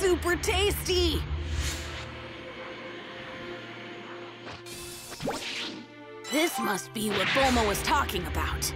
super tasty! This must be what Bulma was talking about.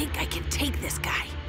Think I can take this guy.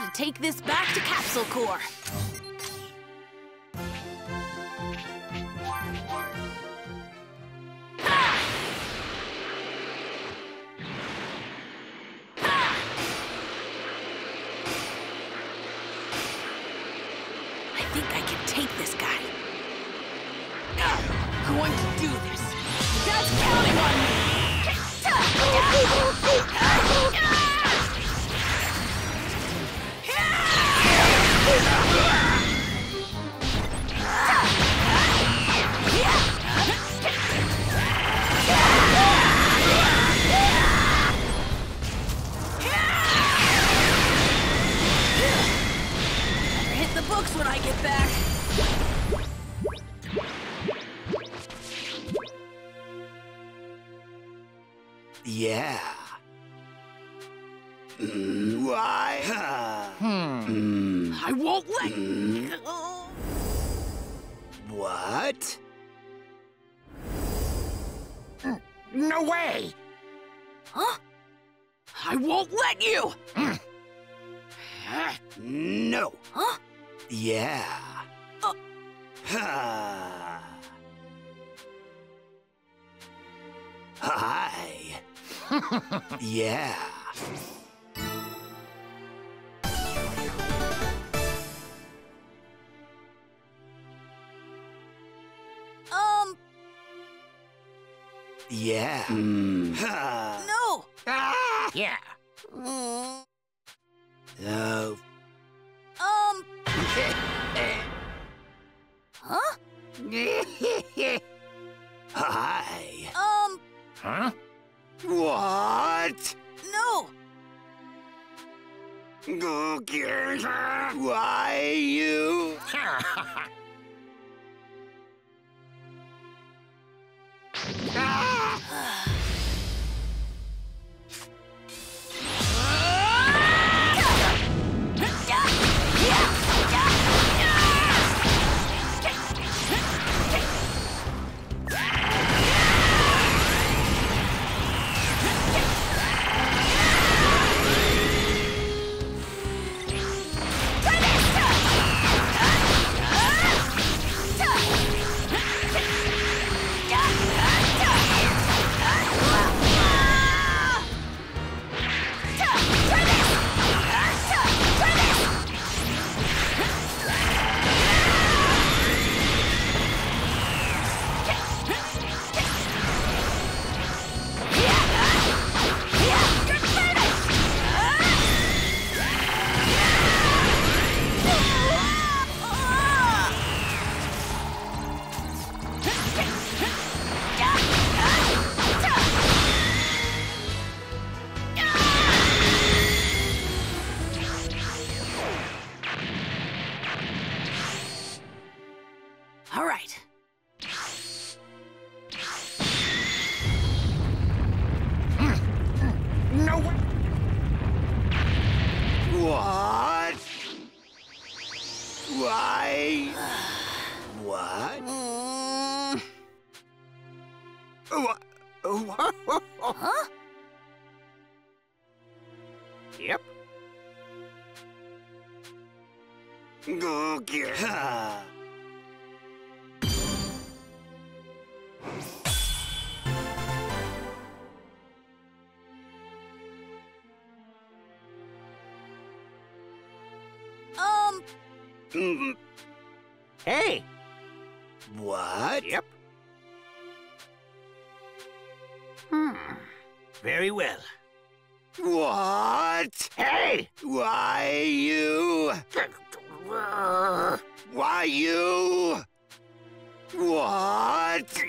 To take this back to Capsule Core. When I get back. Yeah. Mm, why? Hmm. I won't let. Hmm. Oh. What? No way! Huh? I won't let you. No. Huh? Yeah. Uh. Hi. yeah. Um. Yeah. Mm. No. Ah. Yeah. Mm. Oh. Huh? Hi. Um. huh? What? No! Go get her. Why you? huh? Yep. Go get her. Um. Mm, Hey. What? Yep. Hmm. Very well. What? Hey. Why you? Why you? What?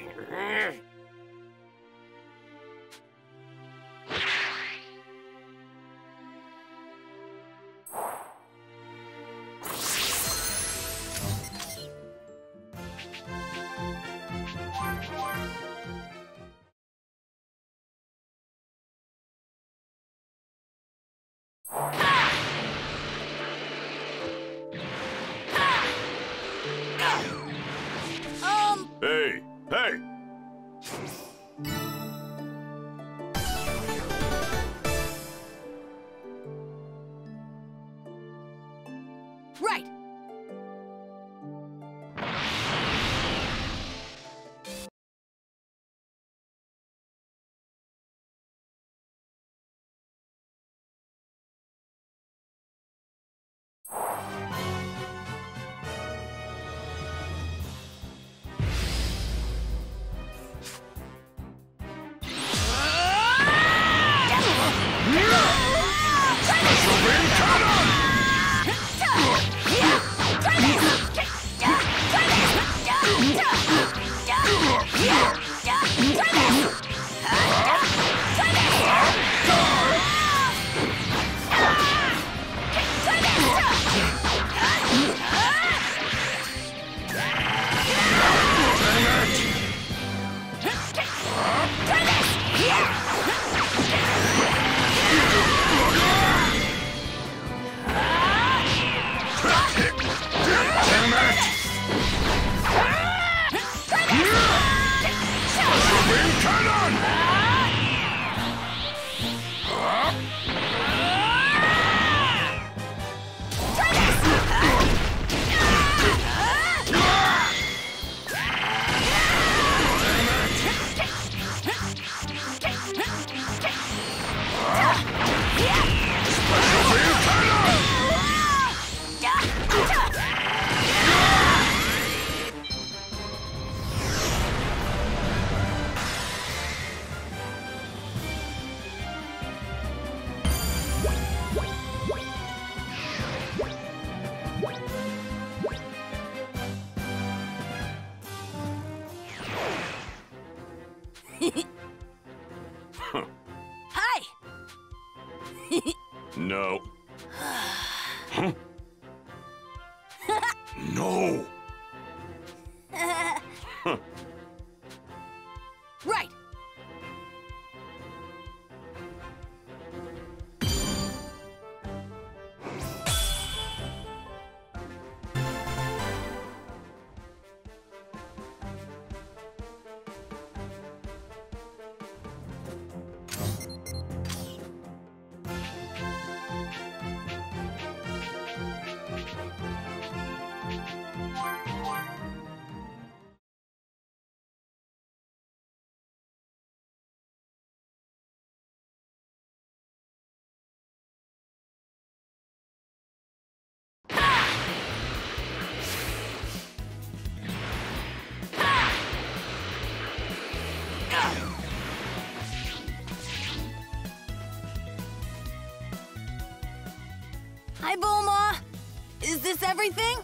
Is this everything?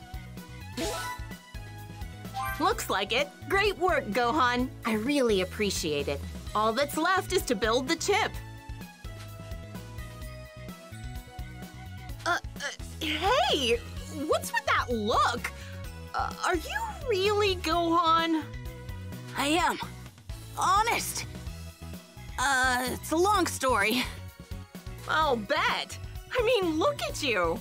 Looks like it. Great work, Gohan. I really appreciate it. All that's left is to build the chip. Uh, uh hey! What's with that look? Uh, are you really Gohan? I am. Honest. Uh, it's a long story. I'll bet. I mean, look at you.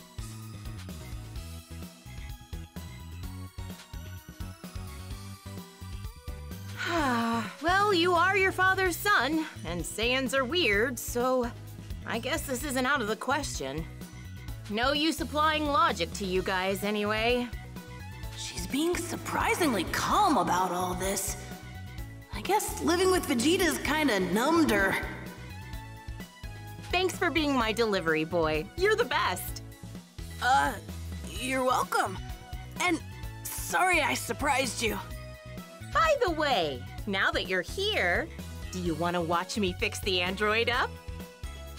Well, you are your father's son, and Saiyans are weird, so I guess this isn't out of the question. No use applying logic to you guys, anyway. She's being surprisingly calm about all this. I guess living with Vegeta's kinda numbed her. Thanks for being my delivery boy. You're the best. Uh, you're welcome. And sorry I surprised you. By the way, now that you're here, do you want to watch me fix the android up?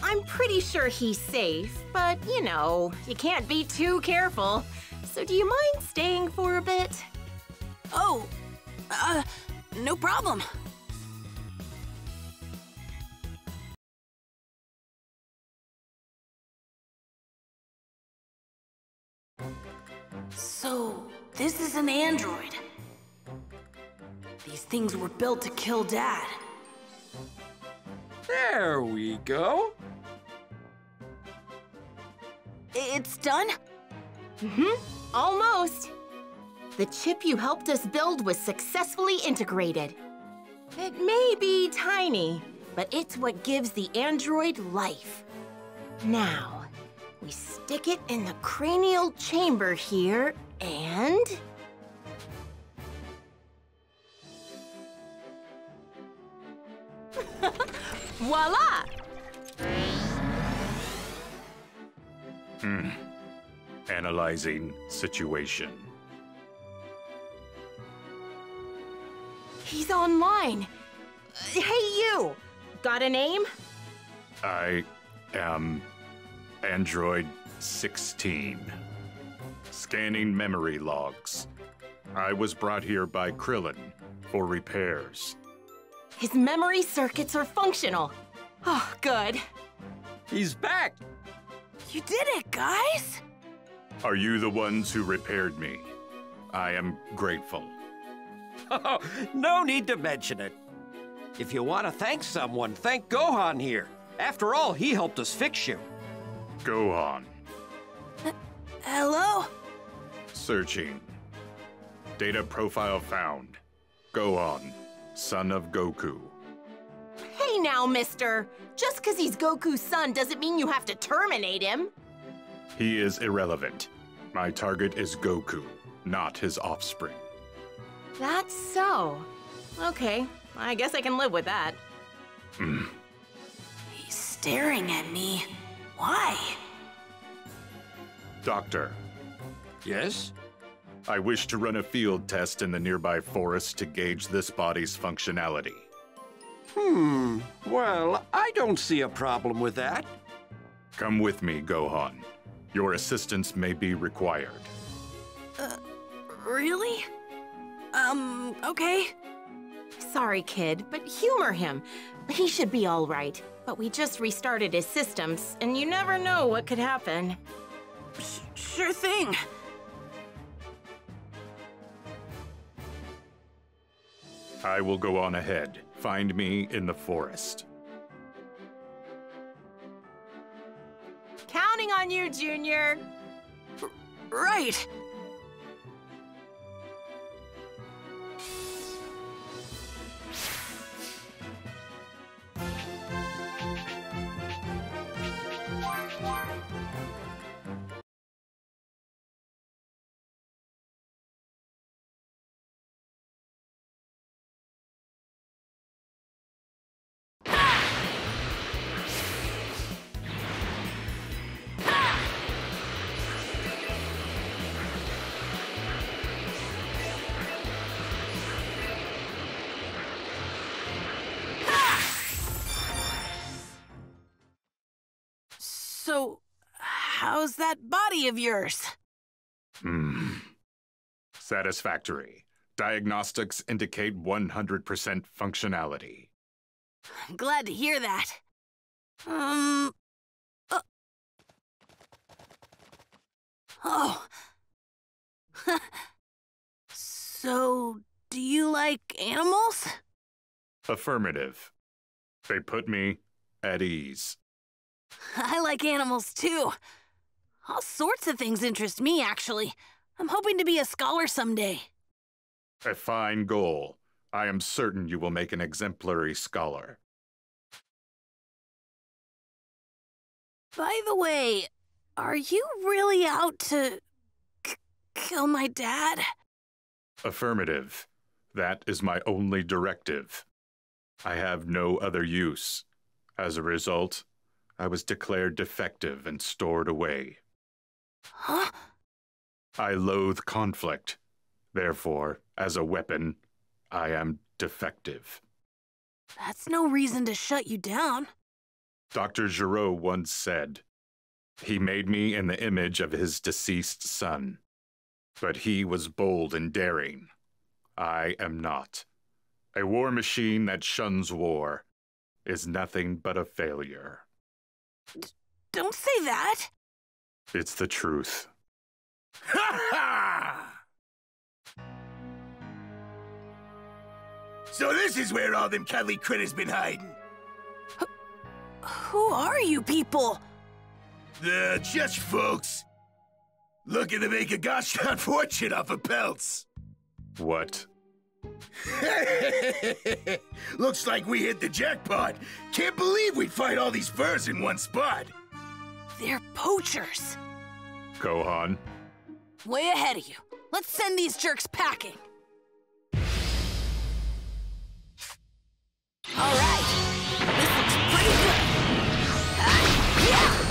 I'm pretty sure he's safe, but you know, you can't be too careful. So do you mind staying for a bit? Oh, uh, no problem. So, this is an android. These things were built to kill Dad. There we go. It's done? Mm-hmm. Almost. The chip you helped us build was successfully integrated. It may be tiny, but it's what gives the android life. Now, we stick it in the cranial chamber here, and... Voila! Hmm. Analyzing situation. He's online. Hey, you! Got a name? I am Android 16. Scanning memory logs. I was brought here by Krillin for repairs. His memory circuits are functional. Oh, good. He's back. You did it, guys! Are you the ones who repaired me? I am grateful. Oh, no need to mention it. If you want to thank someone, thank Gohan here. After all, he helped us fix you. Gohan. Uh, hello? Searching. Data profile found. Gohan, son of Goku. Hey now, mister. Just because he's Goku's son doesn't mean you have to terminate him. He is irrelevant. My target is Goku, not his offspring. That's so. Okay, I guess I can live with that. Hmm. He's staring at me. Why? Doctor, Yes? I wish to run a field test in the nearby forest to gauge this body's functionality. Hmm. Well, I don't see a problem with that. Come with me, Gohan. Your assistance may be required. Really? Um, okay. sorry, kid, but humor him. He should be all right. But we just restarted his systems, and you never know what could happen. Sh- sure thing. I will go on ahead. Find me in the forest. Counting on you, Junior. Right. So, how's that body of yours? Hmm. Satisfactory. Diagnostics indicate 100% functionality. Glad to hear that. Um. uh- oh. so, do you like animals? Affirmative. They put me at ease. I like animals too. All sorts of things interest me, actually. I'm hoping to be a scholar someday. A fine goal. I am certain you will make an exemplary scholar. By the way, are you really out to kill my dad? Affirmative. That is my only directive. I have no other use. As a result, I was declared defective and stored away. Huh? I loathe conflict. Therefore, as a weapon, I am defective. That's no reason to shut you down. Dr. Gero once said, He made me in the image of his deceased son. But he was bold and daring. I am not. A war machine that shuns war is nothing but a failure. Don't say that. It's the truth. Ha ha! So this is where all them cuddly critters been hiding. Who are you people? The just folks. Looking to make a gosh darn fortune off of pelts. What? Looks like we hit the jackpot. Can't believe we'd find all these furs in one spot. They're poachers. Gohan? Way ahead of you. Let's send these jerks packing. All right. This looks pretty good. Ah, yeah,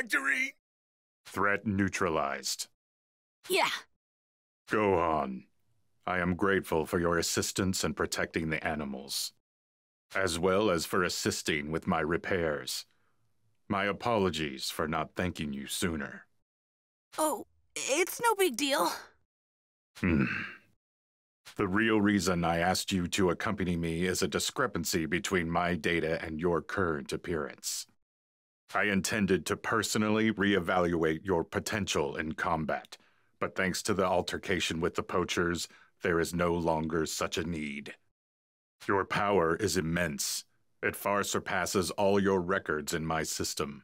factory. Threat neutralized. Yeah, Gohan, I am grateful for your assistance in protecting the animals, as well as for assisting with my repairs. My apologies for not thanking you sooner. Oh, it's no big deal. Hmm. The real reason I asked you to accompany me is a discrepancy between my data and your current appearance. I intended to personally reevaluate your potential in combat, but thanks to the altercation with the poachers, there is no longer such a need. Your power is immense. It far surpasses all your records in my system.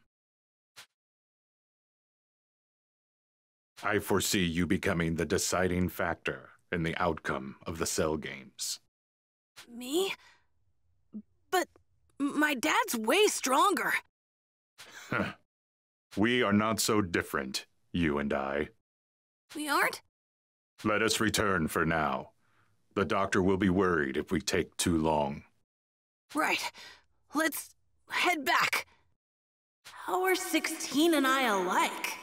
I foresee you becoming the deciding factor in the outcome of the cell games. Me? But my dad's way stronger. we are not so different, you and I. We aren't? Let us return for now. The doctor will be worried if we take too long. Right. Let's head back. How are 16 and I alike?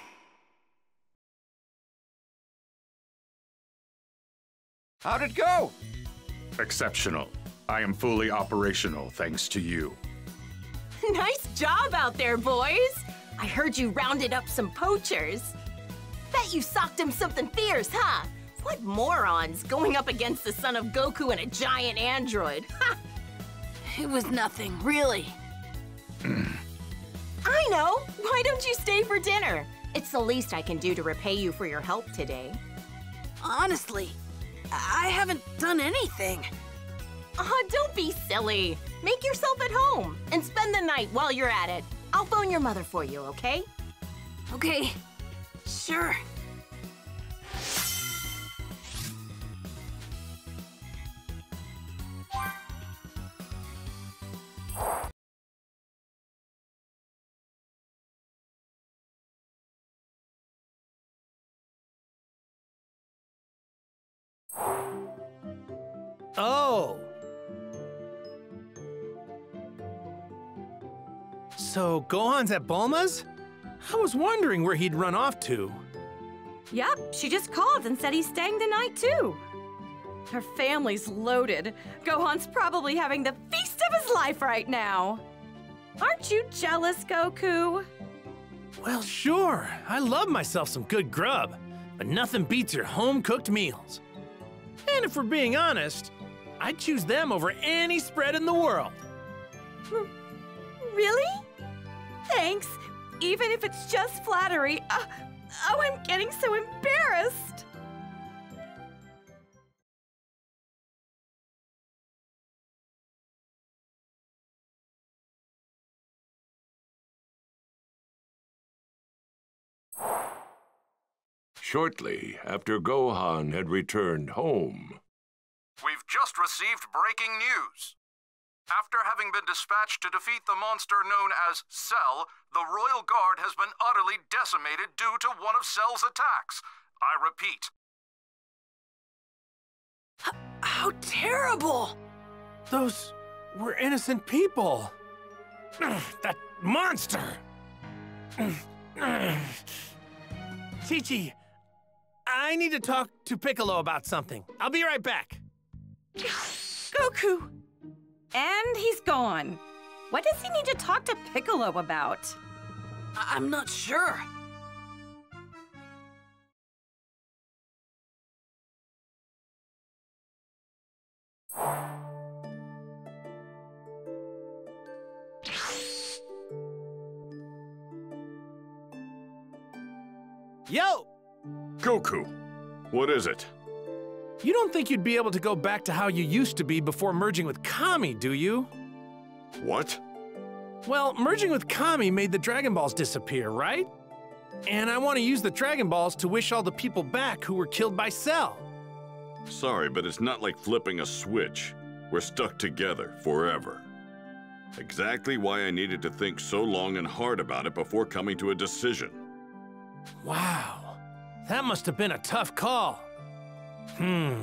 How'd it go? Exceptional. I am fully operational thanks to you. nice job out there, boys! I heard you rounded up some poachers. Bet you socked him something fierce, huh? What morons going up against the son of Goku and a giant android? Ha! It was nothing, really. I know! Why don't you stay for dinner? It's the least I can do to repay you for your help today. Honestly, I haven't done anything. Aw, oh, don't be silly. Make yourself at home and spend the night while you're at it. I'll phone your mother for you, okay? Okay, sure. Oh. So Gohan's at Bulma's? I was wondering where he'd run off to. Yep, she just called and said he's staying the night too. Her family's loaded. Gohan's probably having the feast of his life right now. Aren't you jealous, Goku? Well, sure. I love myself some good grub, but nothing beats your home-cooked meals. And if we're being honest, I'd choose them over any spread in the world. Hmm. Really? Thanks. Even if it's just flattery. Uh, oh, I'm getting so embarrassed. Shortly after Gohan had returned home. We've just received breaking news. After having been dispatched to defeat the monster known as Cell, the Royal Guard has been utterly decimated due to one of Cell's attacks. I repeat. H how terrible! Those were innocent people. that monster! Chi-Chi, I need to talk to Piccolo about something. I'll be right back. Goku! And he's gone. What does he need to talk to Piccolo about? I I'm not sure. Yo! Goku, what is it? You don't think you'd be able to go back to how you used to be before merging with Kami, do you? What? Well, merging with Kami made the Dragon Balls disappear, right? And I want to use the Dragon Balls to wish all the people back who were killed by Cell. Sorry, but it's not like flipping a switch. We're stuck together forever. Exactly why I needed to think so long and hard about it before coming to a decision. Wow, that must have been a tough call. Hmm.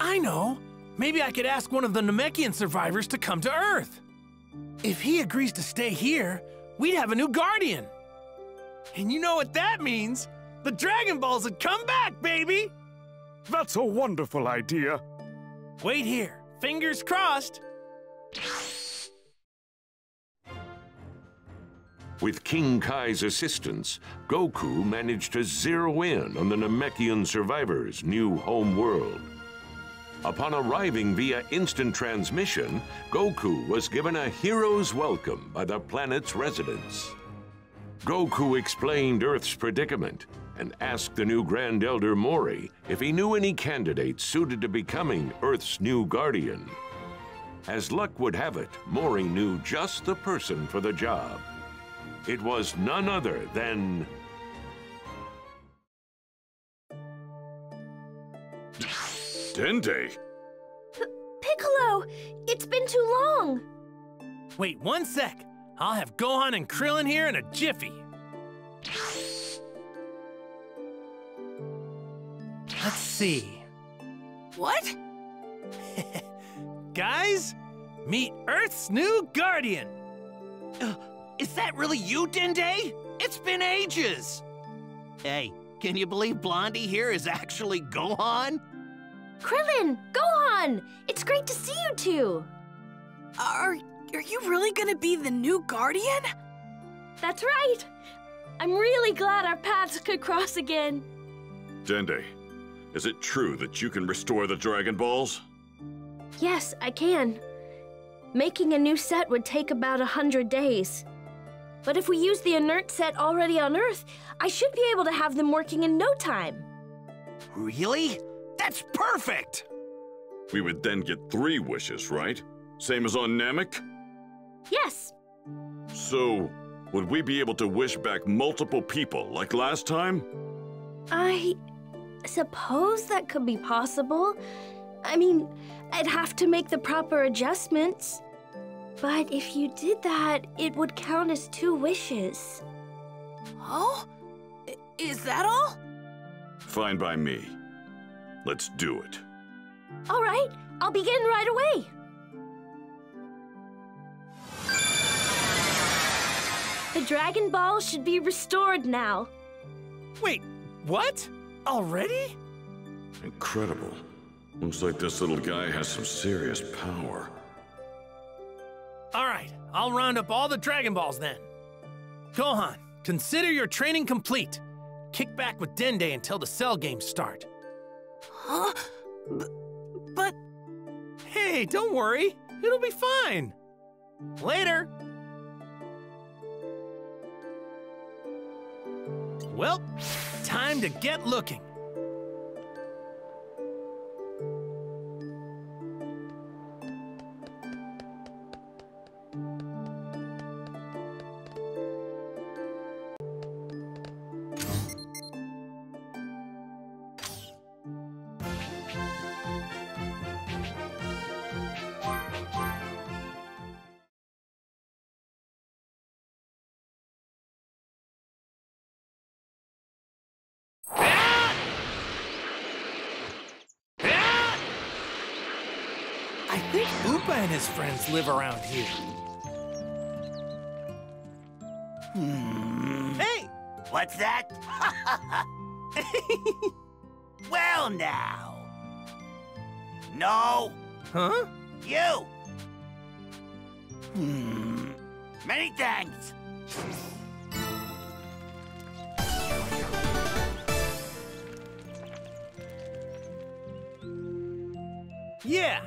I know. Maybe I could ask one of the Namekian survivors to come to Earth. If he agrees to stay here, we'd have a new guardian. And you know what that means? The Dragon Balls would come back, baby! That's a wonderful idea. Wait here. Fingers crossed. With King Kai's assistance, Goku managed to zero in on the Namekian survivors' new home world. Upon arriving via instant transmission, Goku was given a hero's welcome by the planet's residents. Goku explained Earth's predicament and asked the new Grand Elder Moori if he knew any candidates suited to becoming Earth's new guardian. As luck would have it, Moori knew just the person for the job. It was none other than... Dende! Piccolo! It's been too long! Wait one sec! I'll have Gohan and Krillin here in a jiffy! Let's see... What? Guys, meet Earth's new guardian! Is that really you, Dende? It's been ages. Hey, can you believe Blondie here is actually Gohan? Krillin, Gohan! It's great to see you two. Are are you really gonna be the new guardian? That's right. I'm really glad our paths could cross again. Dende, is it true that you can restore the Dragon Balls? Yes, I can. Making a new set would take about a hundred days. But if we use the inert set already on Earth, I should be able to have them working in no time. Really? That's perfect! We would then get three wishes, right? Same as on Namek? Yes. So, would we be able to wish back multiple people like last time? I suppose that could be possible. I mean, I'd have to make the proper adjustments. But if you did that, it would count as two wishes. Oh? Is that all? Fine by me. Let's do it. All right, I'll begin right away. The Dragon Ball should be restored now. Wait, what? Already? Incredible. Looks like this little guy has some serious power. All right, I'll round up all the Dragon Balls then. Gohan, consider your training complete. Kick back with Dende until the Cell games start. Huh? B but... Hey, don't worry. It'll be fine. Later. Well, time to get looking. Upa and his friends live around here. Hmm. Hey! What's that? well, now. No. Huh? You. Hmm. Many thanks. Yeah.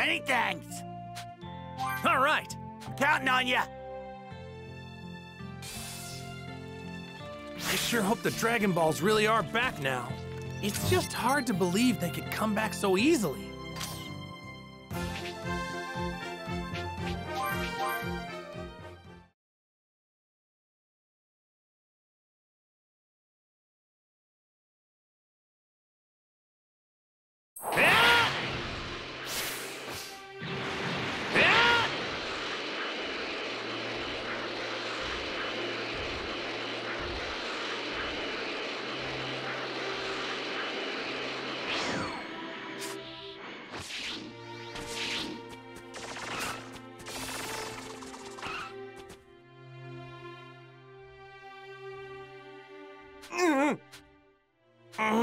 Many thanks. All right. I'm counting on you. I sure hope the Dragon Balls really are back now. It's just hard to believe they could come back so easily. All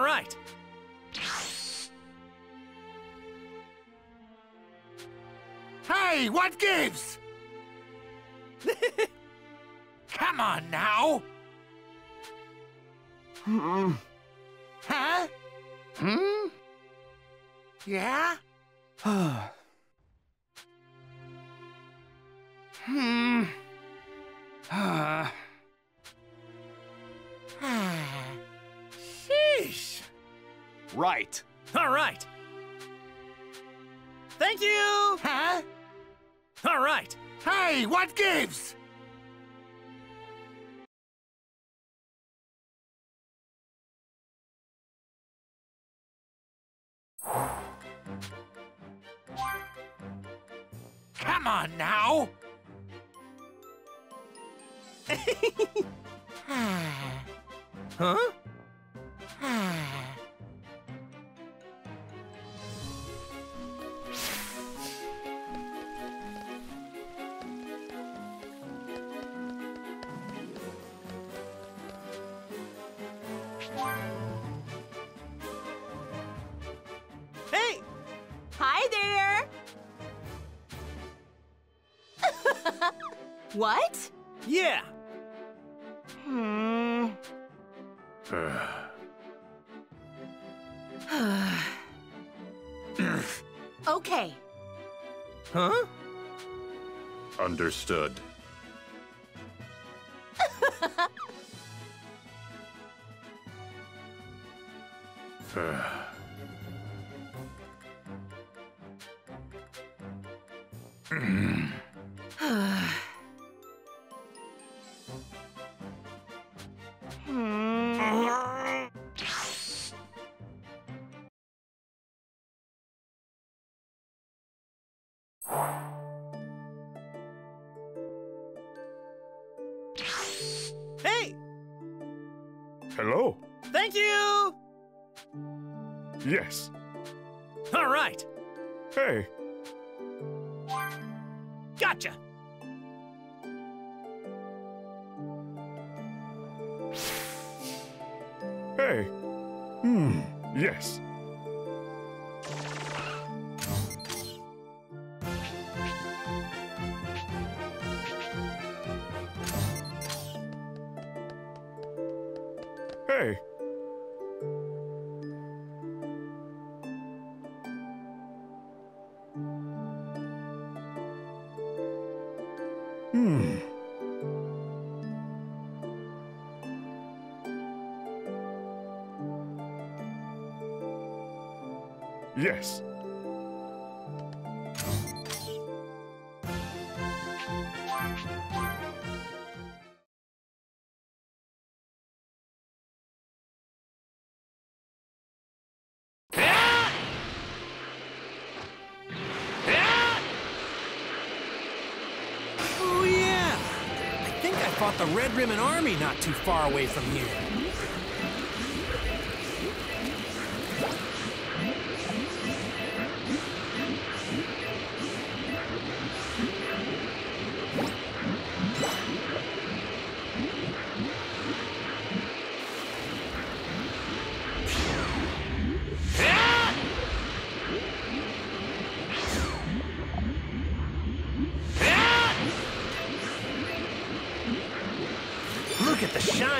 right. Hey, what gives? Come on now. Hmm. Huh? Hmm? Yeah? Hmm. Uh. Sheesh. Right. All right. Thank you. Huh? All right. Hey, what gives? Come on now! Huh? What? Yeah. Hmm. okay. Huh? Understood. Thank you! Yes. All right. Hey, Gotcha. hey. Hmm, yes. Red Ribbon Army not too far away from here.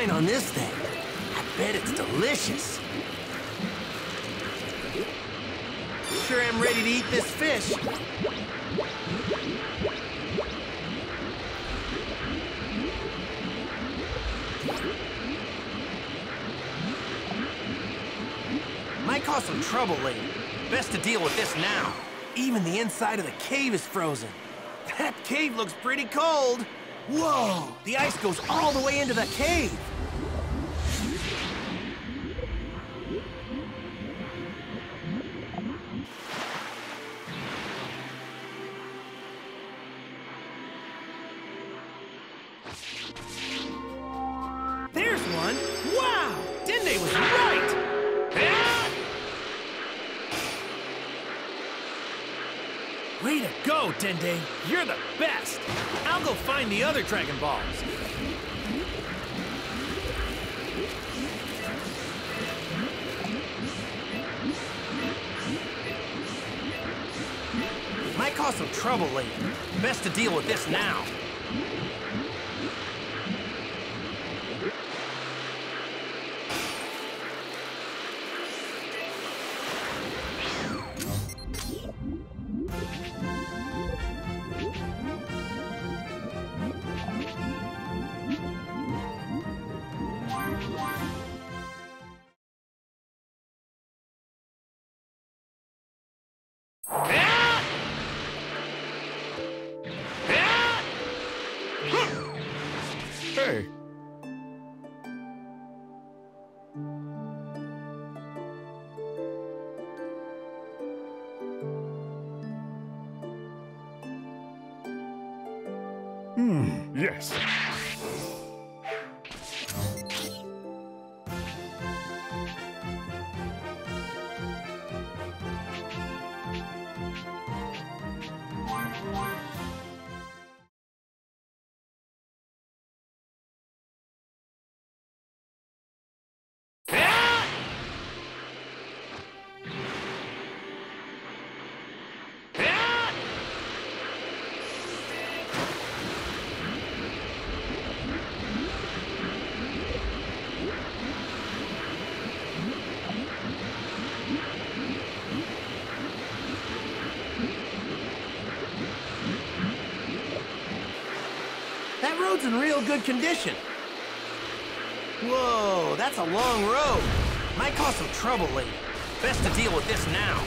Shine on this thing. I bet it's delicious. Sure am ready to eat this fish. Might cause some trouble later. Best to deal with this now. Even the inside of the cave is frozen. That cave looks pretty cold. Whoa! The ice goes all the way into the cave! Other Dragon Balls. Might cause some trouble later. Best to deal with this now. Hmm, That road's in real good condition. Whoa, that's a long road. Might cause some trouble later. Best to deal with this now.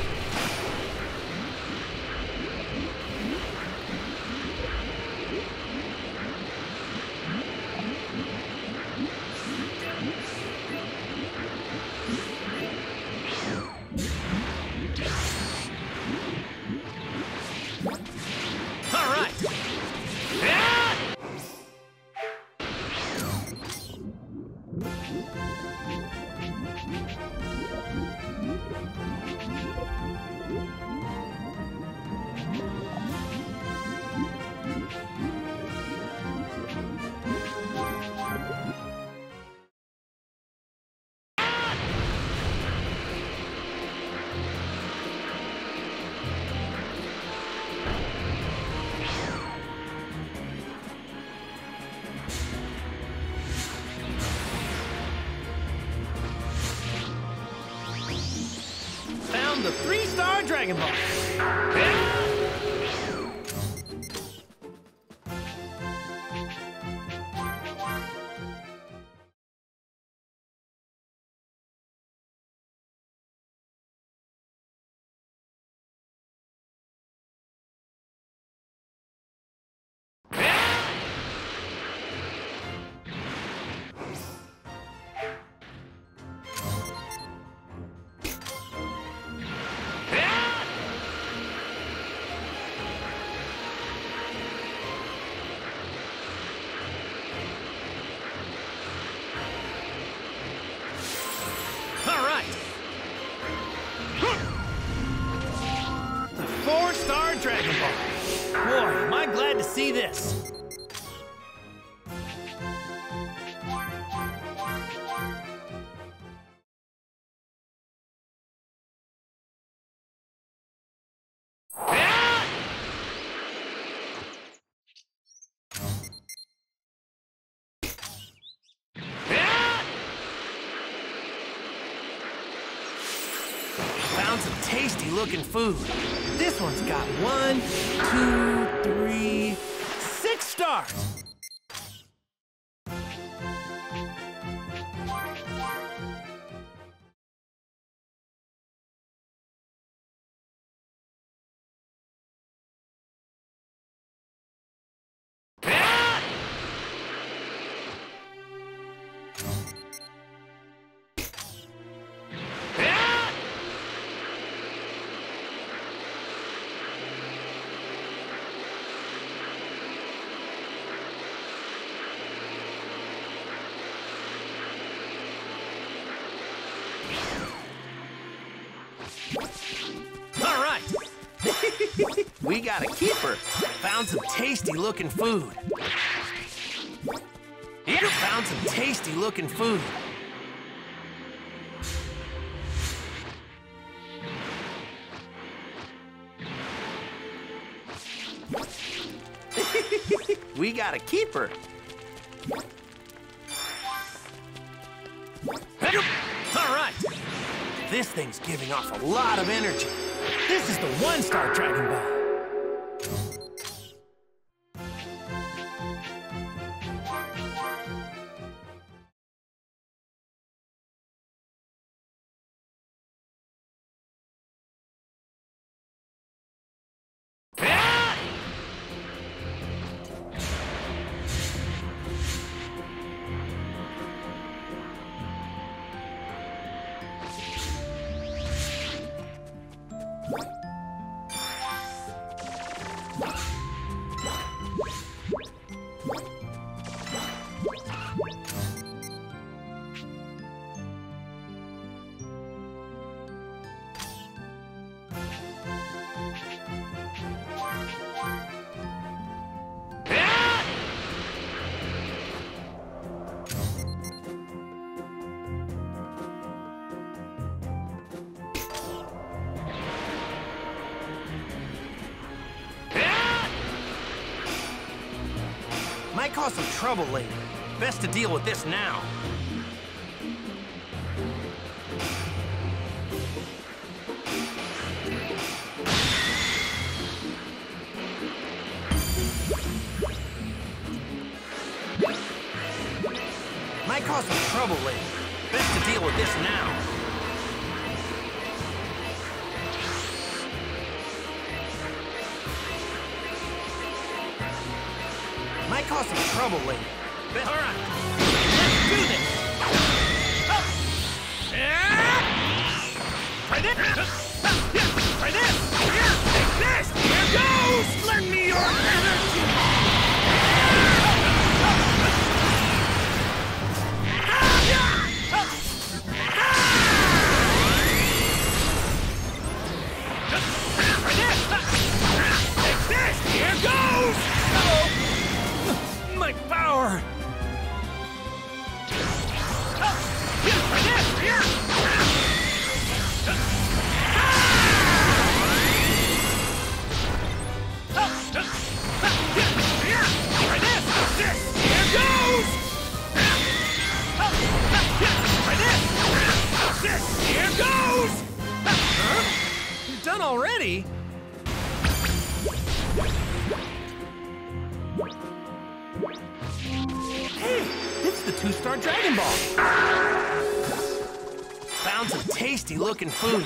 See this. Found some tasty looking food. This one's got one, two, three, six stars. Got a keeper. Found some tasty looking food. Yep, found some tasty looking food. we got a keeper. All right. This thing's giving off a lot of energy. This is the one-star Dragon Ball. Cause some trouble later. Best to deal with this now. Food.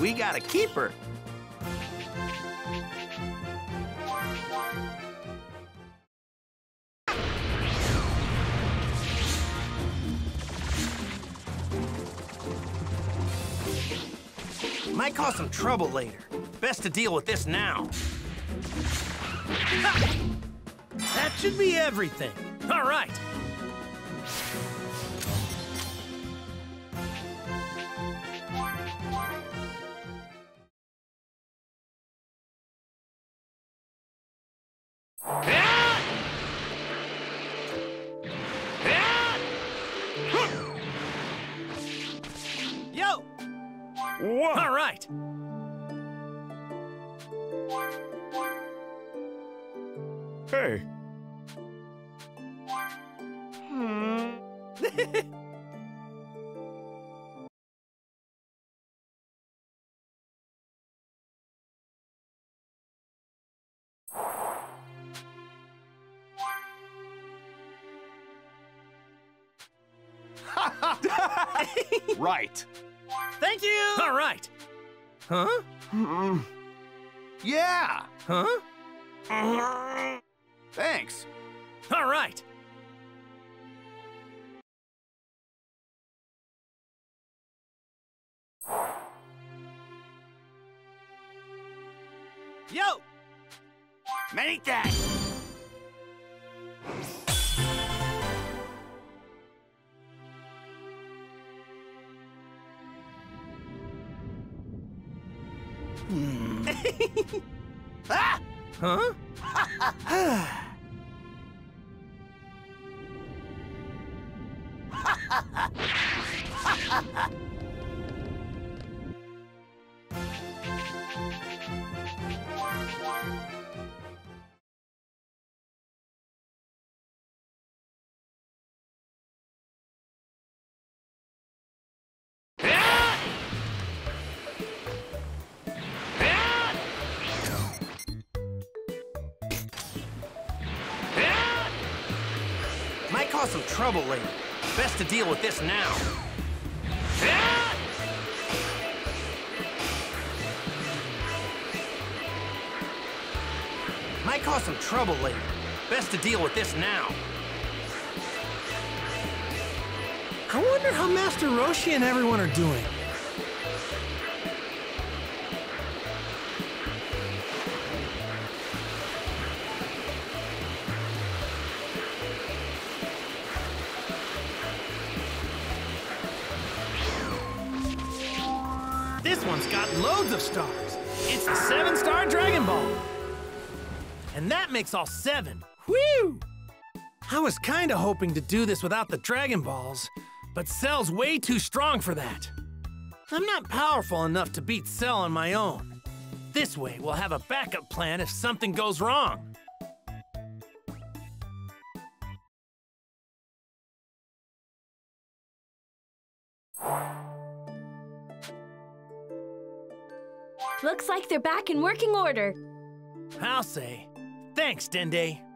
we got a keeper. Might cause some trouble later. Best to deal with this now. Ha! That should be everything. All right. Right. Thank you. All right. Huh? Yeah. Huh? Thanks. All right. Yo! Many thanks. ah! Huh? Cause some trouble later. Best to deal with this now. Might cause some trouble later. Best to deal with this now. I wonder how Master Roshi and everyone are doing. makes all seven. Whew! I was kinda hoping to do this without the Dragon Balls, but Cell's way too strong for that. I'm not powerful enough to beat Cell on my own. This way, we'll have a backup plan if something goes wrong. Looks like they're back in working order. I'll say. Thanks, Dende.